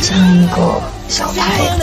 像一个小太阳